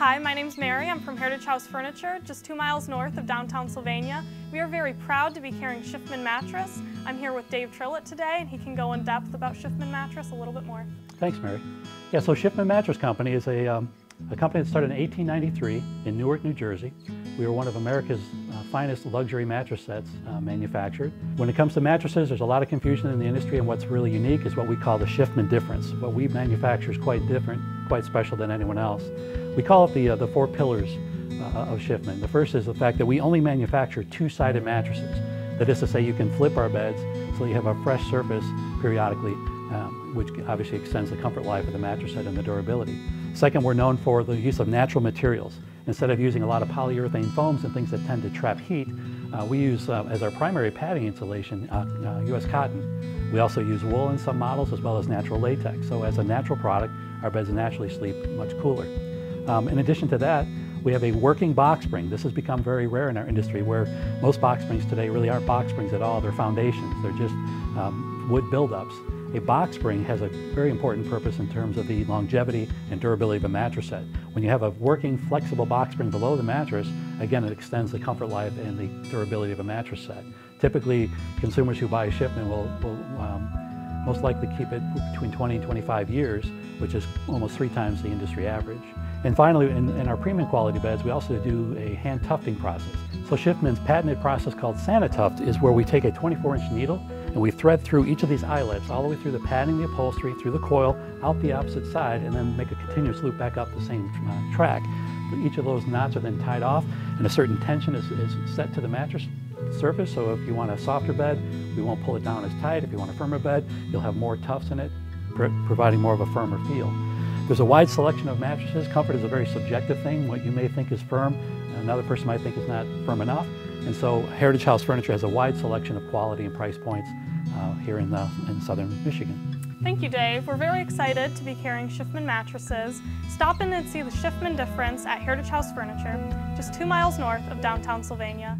Hi, my name's Mary. I'm from Heritage House Furniture, just two miles north of downtown Sylvania. We are very proud to be carrying Shifman Mattress. I'm here with Dave Trillett today, and he can go in depth about Shifman Mattress a little bit more. Thanks, Mary. Yeah, so Shifman Mattress Company is a, um, a company that started in 1893 in Newark, New Jersey. We are one of America's uh, finest luxury mattress sets uh, manufactured. When it comes to mattresses, there's a lot of confusion in the industry, and what's really unique is what we call the Shifman difference. What we manufacture is quite different, quite special than anyone else. We call it the, uh, the four pillars uh, of Shifman. The first is the fact that we only manufacture two-sided mattresses. That is to say, you can flip our beds so you have a fresh surface periodically, um, which obviously extends the comfort life of the mattress set and the durability. Second, we're known for the use of natural materials. Instead of using a lot of polyurethane foams and things that tend to trap heat, uh, we use uh, as our primary padding insulation uh, U.S. Uh, cotton. We also use wool in some models as well as natural latex. So as a natural product, our beds naturally sleep much cooler. Um, in addition to that, we have a working box spring. This has become very rare in our industry where most box springs today really aren't box springs at all. They're foundations. They're just um, wood buildups. A box spring has a very important purpose in terms of the longevity and durability of a mattress set. When you have a working flexible box spring below the mattress, again it extends the comfort life and the durability of a mattress set. Typically consumers who buy a Shifman will, will um, most likely keep it between 20 and 25 years, which is almost three times the industry average. And finally, in, in, our premium quality beds, we also do a hand tufting process. So Shifman's patented process called SaniTuft is where we take a 24-inch needle and we thread through each of these eyelets, all the way through the padding, the upholstery, through the coil, out the opposite side, and then make a continuous loop back up the same uh, track. Each of those knots are then tied off, and a certain tension is, is set to the mattress surface. So if you want a softer bed, we won't pull it down as tight. If you want a firmer bed, you'll have more tufts in it, providing more of a firmer feel. There's a wide selection of mattresses. Comfort is a very subjective thing. What you may think is firm, another person might think is not firm enough. And so Heritage House Furniture has a wide selection of quality and price points uh, here in, the, in southern Michigan. Thank you, Dave. We're very excited to be carrying Shifman mattresses. Stop in and see the Shifman difference at Heritage House Furniture, just two miles north of downtown Sylvania.